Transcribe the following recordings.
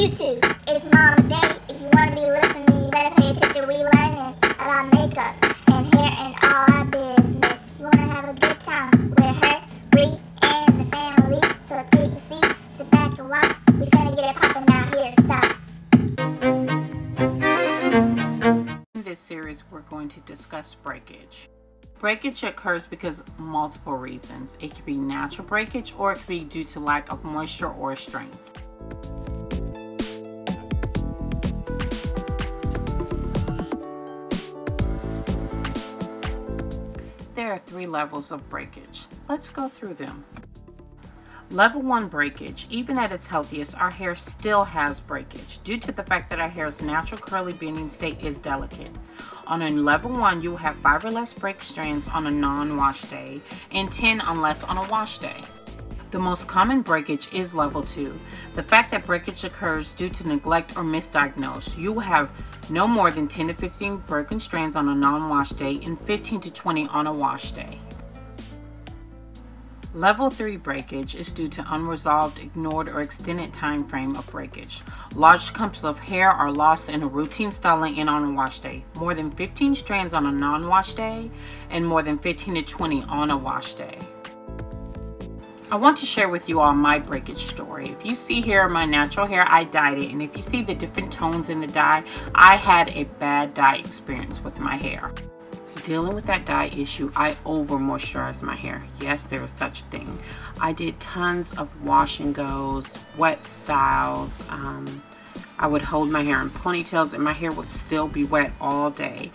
YouTube, it's Mamadaye. If you want to be listening, you better pay attention. We learning about makeup and hair and all our business. You want to have a good time with her, Bree, and the family. So take a seat, sit back and watch. We finna get it poppin' now. Here starts. In this series, we're going to discuss breakage. Breakage occurs because of multiple reasons. It could be natural breakage or it could be due to lack of moisture or strength. There are three levels of breakage. Let's go through them. Level 1 breakage. Even at its healthiest, our hair still has breakage due to the fact that our hair's natural curly bending state is delicate. On a level 1, you will have 5 or less break strands on a non-wash day and 10 unless on a wash day. The most common breakage is level 2. The fact that breakage occurs due to neglect or misdiagnosis. You will have no more than 10 to 15 broken strands on a non-wash day and 15 to 20 on a wash day. Level 3 breakage is due to unresolved, ignored, or extended time frame of breakage. Large clumps of hair are lost in a routine styling and on a wash day. More than 15 strands on a non-wash day and more than 15 to 20 on a wash day. I want to share with you all my breakage story. If you see here my natural hair, I dyed it. And if you see the different tones in the dye, I had a bad dye experience with my hair dealing with that dye issue, I over moisturized my hair. Yes, there was such a thing. I did tons of wash and goes, wet styles. Um, I would hold my hair in ponytails and my hair would still be wet all day.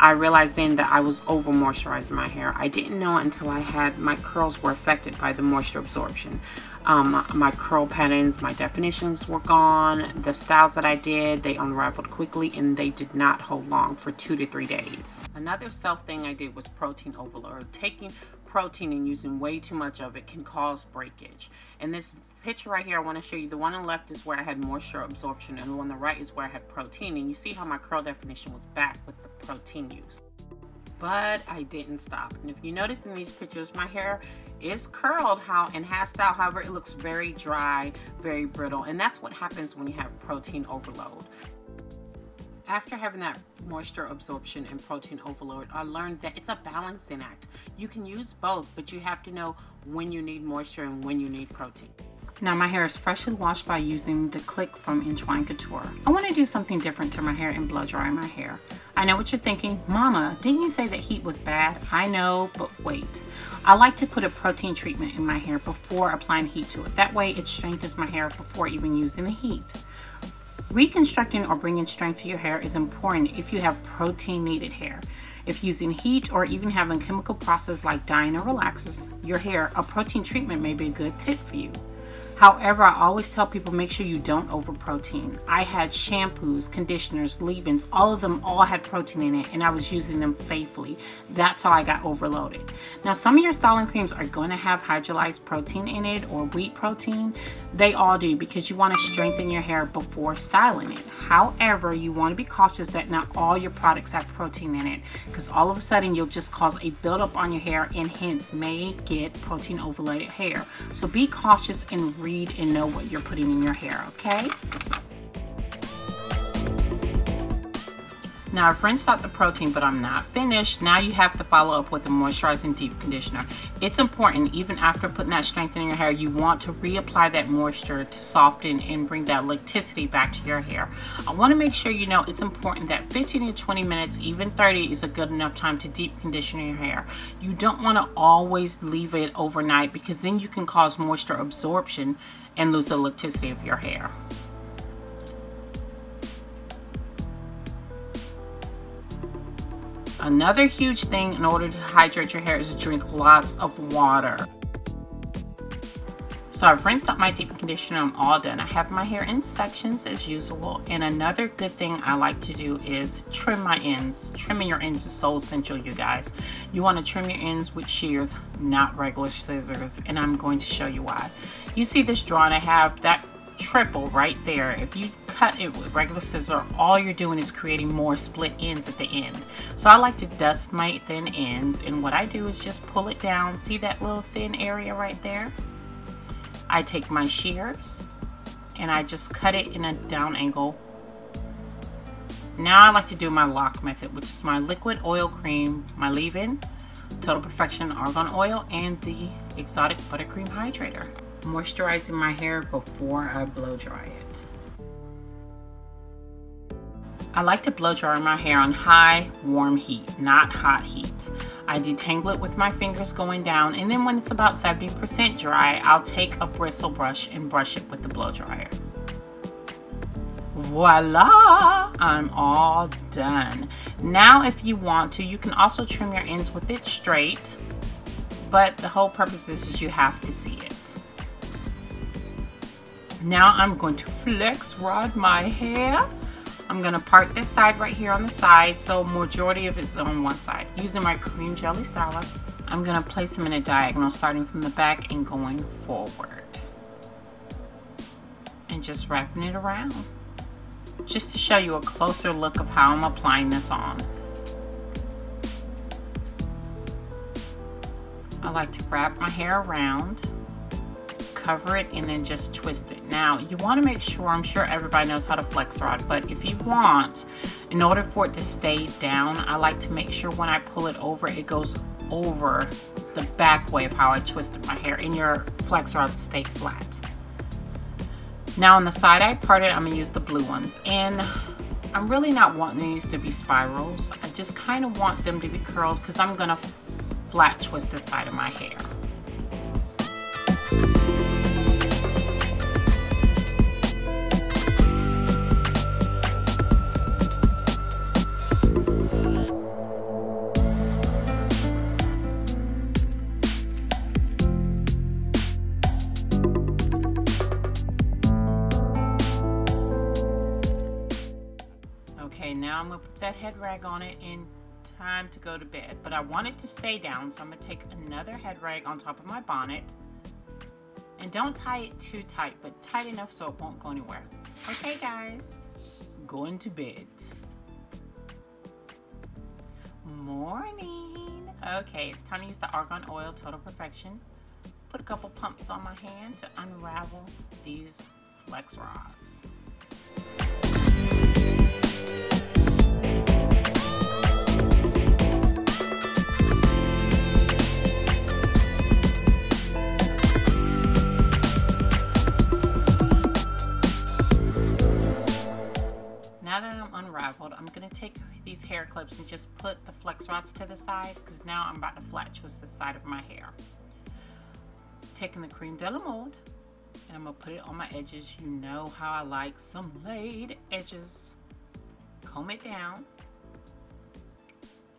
I realized then that I was over moisturizing my hair. I didn't know until I had my curls were affected by the moisture absorption. Um, my curl patterns, my definitions were gone. The styles that I did, they unraveled quickly and they did not hold long for two to three days. Another self thing I did was protein overload. Taking protein and using way too much of it can cause breakage. And this picture right here, I want to show you the one on the left is where I had moisture absorption and the one on the right is where I had protein. And you see how my curl definition was back with the protein use. But I didn't stop. And if you notice in these pictures, my hair is curled how and has style however it looks very dry very brittle and that's what happens when you have protein overload after having that moisture absorption and protein overload I learned that it's a balancing act you can use both but you have to know when you need moisture and when you need protein now my hair is freshly washed by using the click from Entwine Couture. I want to do something different to my hair and blow dry my hair. I know what you're thinking, Mama, didn't you say that heat was bad? I know, but wait. I like to put a protein treatment in my hair before applying heat to it. That way it strengthens my hair before even using the heat. Reconstructing or bringing strength to your hair is important if you have protein needed hair. If using heat or even having chemical process like dyeing or relaxers your hair, a protein treatment may be a good tip for you. However, I always tell people make sure you don't over protein. I had shampoos, conditioners, leave-ins, all of them all had protein in it and I was using them faithfully. That's how I got overloaded. Now some of your styling creams are going to have hydrolyzed protein in it or wheat protein. They all do because you want to strengthen your hair before styling it. However, you want to be cautious that not all your products have protein in it because all of a sudden you'll just cause a buildup on your hair and hence may get protein overloaded hair. So be cautious and and know what you're putting in your hair, okay? Now I've rinsed out the protein, but I'm not finished. Now you have to follow up with a moisturizing deep conditioner. It's important, even after putting that strength in your hair, you want to reapply that moisture to soften and bring that elasticity back to your hair. I want to make sure you know it's important that 15 to 20 minutes, even 30 is a good enough time to deep condition your hair. You don't want to always leave it overnight because then you can cause moisture absorption and lose the elasticity of your hair. Another huge thing in order to hydrate your hair is to drink lots of water. So I've rinsed out my deep conditioner, I'm all done. I have my hair in sections as usual. And another good thing I like to do is trim my ends. Trimming your ends is so essential, you guys. You wanna trim your ends with shears, not regular scissors. And I'm going to show you why. You see this drawing I have, that triple right there. If you cut it with regular scissors, all you're doing is creating more split ends at the end. So I like to dust my thin ends and what I do is just pull it down. See that little thin area right there? I take my shears and I just cut it in a down angle. Now I like to do my LOC method, which is my liquid oil cream, my leave-in, Total Perfection Argan Oil, and the Exotic Buttercream Hydrator. Moisturizing my hair before I blow dry it. I like to blow dry my hair on high, warm heat, not hot heat. I detangle it with my fingers going down and then when it's about 70% dry, I'll take a bristle brush and brush it with the blow dryer. Voila! I'm all done. Now if you want to, you can also trim your ends with it straight, but the whole purpose is, is you have to see it. Now I'm going to flex rod my hair. I'm gonna part this side right here on the side so majority of it's on one side. Using my cream jelly styler, I'm gonna place them in a diagonal starting from the back and going forward. And just wrapping it around. Just to show you a closer look of how I'm applying this on. I like to wrap my hair around cover it and then just twist it. Now you want to make sure, I'm sure everybody knows how to flex rod, but if you want, in order for it to stay down, I like to make sure when I pull it over, it goes over the back way of how I twisted my hair and your flex rod to stay flat. Now on the side I parted, I'm gonna use the blue ones. And I'm really not wanting these to be spirals. I just kind of want them to be curled because I'm gonna flat twist the side of my hair. Okay, now I'm gonna put that head rag on it and time to go to bed. But I want it to stay down, so I'm gonna take another head rag on top of my bonnet. And don't tie it too tight, but tight enough so it won't go anywhere. Okay guys, going to bed. Morning. Okay, it's time to use the Argan Oil Total Perfection. Put a couple pumps on my hand to unravel these flex rods. Hair clips and just put the flex rods to the side because now I'm about to flat twist the side of my hair. Taking the cream de la Mode and I'm to put it on my edges. You know how I like some laid edges. Comb it down.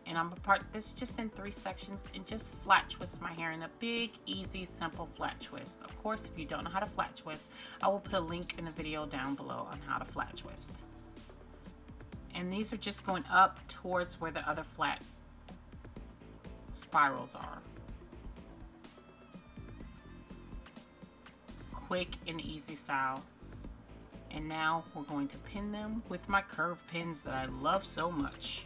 And I'm to part this just in three sections and just flat twist my hair in a big, easy, simple flat twist. Of course, if you don't know how to flat twist, I will put a link in the video down below on how to flat twist and these are just going up towards where the other flat spirals are. Quick and easy style. And now we're going to pin them with my curved pins that I love so much.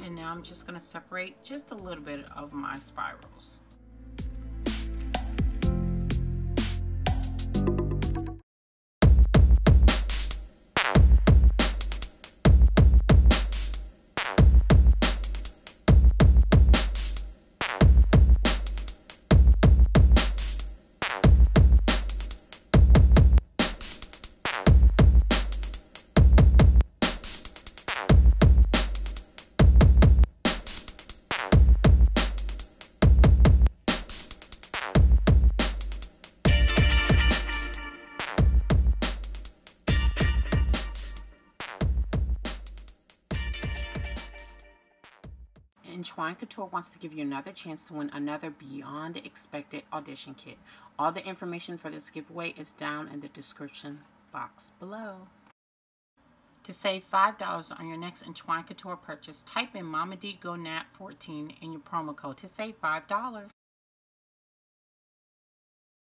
And now I'm just going to separate just a little bit of my spirals. Entwine Couture wants to give you another chance to win another Beyond Expected audition kit. All the information for this giveaway is down in the description box below. To save $5 on your next Entwine Couture purchase, type in Mama D Go Nat 14 in your promo code to save $5.